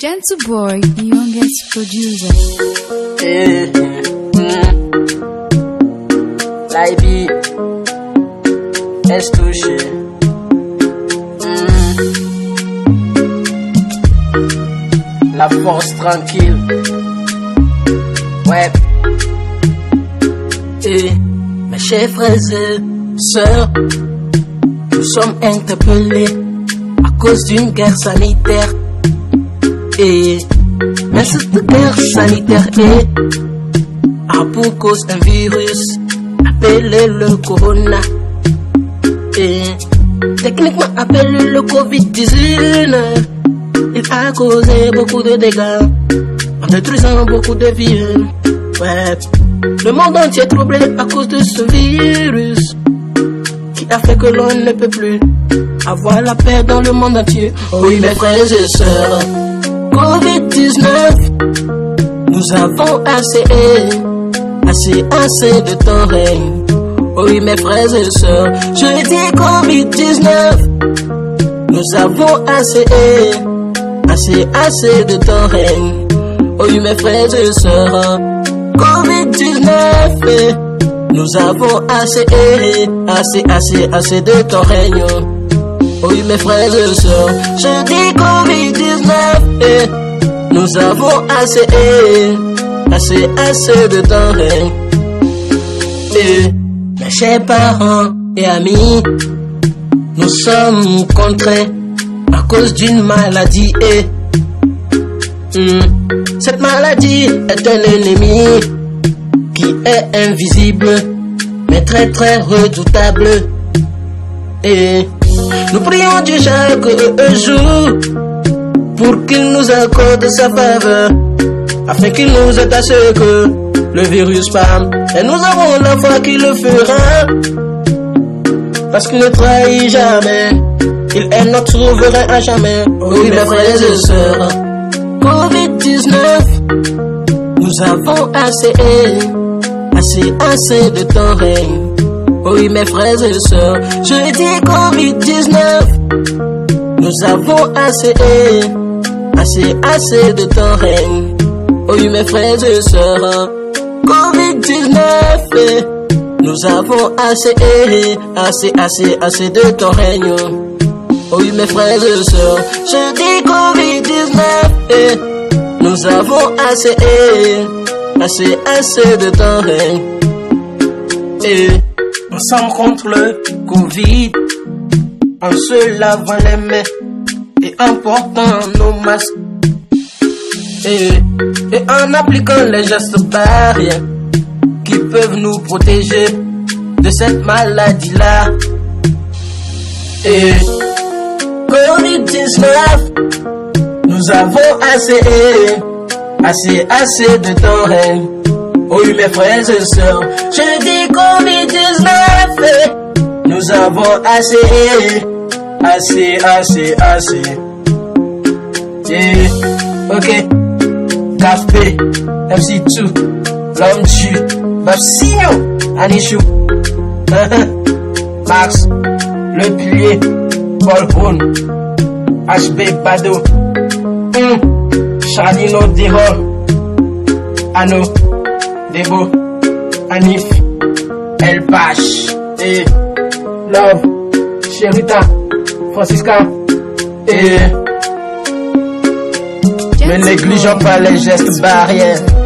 Gentle Boy, the youngest producer. Eh, mm. Laibi, est touché. Mm. La force tranquille. Ouais. Et mes chers frères et sœurs, nous sommes interpellés à cause d'une guerre sanitaire. Et mais cette guerre sanitaire est a pour cause un virus appelé le corona. Et techniquement appelé le Covid-19. Il a causé beaucoup de dégâts en détruisant beaucoup de vies. Ouais. Le monde entier est troublé à cause de ce virus qui a fait que l'on ne peut plus avoir la paix dans le monde entier. Oui, mes frères et sœurs. Covid-19, nous avons assez, assez, assez de ton règne. Oui, mes frères et sœurs, je dis Covid-19, nous avons assez, assez, assez de ton règne. Oui, mes frères et sœurs, Covid-19, nous avons assez, assez, assez, assez de ton règne. Oui, mes frères et sœurs, je dis Covid-19, eh, nous avons assez, eh, assez, assez de temps. Eh, eh, mes chers parents et amis, nous sommes contraints à cause d'une maladie. Eh, hmm, Cette maladie est un ennemi qui est invisible, mais très très redoutable. Et nous prions Dieu chaque jour pour qu'il nous accorde sa faveur, afin qu'il nous aide à ce que le virus parle. Et nous avons la foi qu'il le fera, parce qu'il ne trahit jamais. Il est notre souverain à jamais. Oui, mes frères et sœurs, Covid-19, nous avons assez, assez, assez de ton règne. Oui, mes frères et sœurs, je dis Covid-19, nous avons assez, assez, assez de ton règne. Oui, mes frères et sœurs, Covid-19, nous avons assez, assez, assez, assez de ton règne. Oui, mes frères et sœurs, je dis Covid-19, nous avons assez, assez, assez de ton règne. Et ensemble contre le Covid, en se lavant les mains et en portant nos masques. Et, en appliquant les gestes barrières qui peuvent nous protéger de cette maladie-là. Et Covid-19, nous avons assez, assez, assez de temps règne. Oui, mes frères et sœurs, je dis Covid-19, nous avons assez, assez, assez, assez. Yeah, ok, Kafpe, FC2, Lomju, Babsinyo, Anichou, Max, Le Puyer, Paul Brown, HB Bado, hmm. Charlino Dehol, Ano, Debo, Anif, El Pache, et eh. Love, Sherita, Francisca, et ne négligeons pas les gestes barrières.